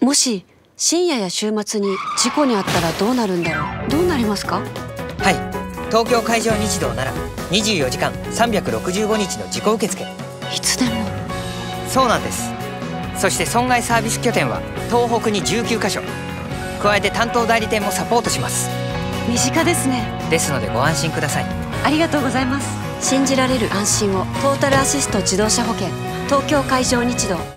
もし深夜や週末に事故にあったらどうなるんだろう？どうなりますか？はい。東京海上日動なら24時間365日の事故受付。いつでも。そうなんです。そして損害サービス拠点は東北に19カ所。加えて担当代理店もサポートします。身近ですね。ですのでご安心ください。ありがとうございます。信じられる安心を。トータルアシスト自動車保険。東京海上日動。